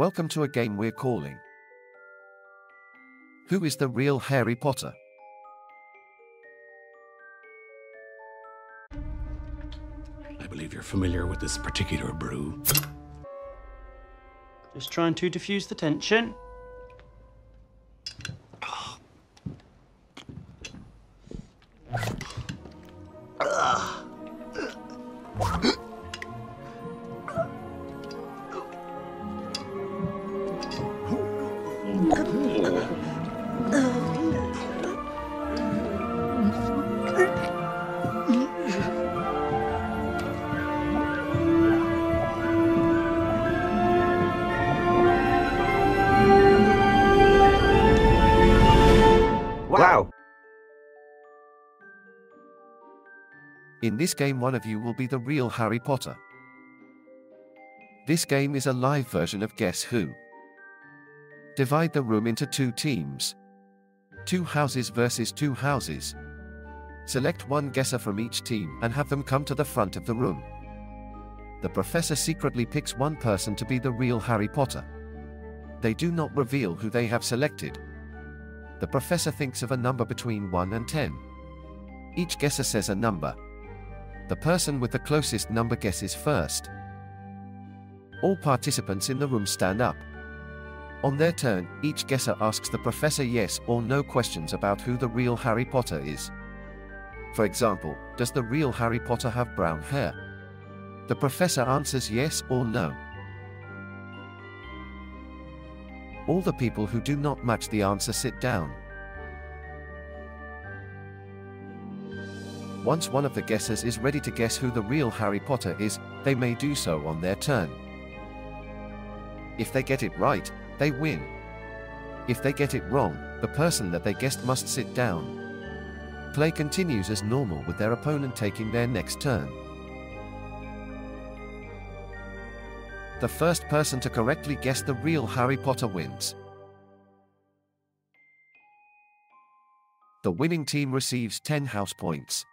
Welcome to a game we're calling. Who is the real Harry Potter? I believe you're familiar with this particular brew. Just trying to diffuse the tension. Ah. In this game, one of you will be the real Harry Potter. This game is a live version of Guess Who. Divide the room into two teams. Two houses versus two houses. Select one guesser from each team and have them come to the front of the room. The professor secretly picks one person to be the real Harry Potter. They do not reveal who they have selected. The professor thinks of a number between 1 and 10. Each guesser says a number. The person with the closest number guesses first. All participants in the room stand up. On their turn, each guesser asks the professor yes or no questions about who the real Harry Potter is. For example, does the real Harry Potter have brown hair? The professor answers yes or no. All the people who do not match the answer sit down. Once one of the guessers is ready to guess who the real Harry Potter is, they may do so on their turn. If they get it right, they win. If they get it wrong, the person that they guessed must sit down. Play continues as normal with their opponent taking their next turn. The first person to correctly guess the real Harry Potter wins. The winning team receives 10 house points.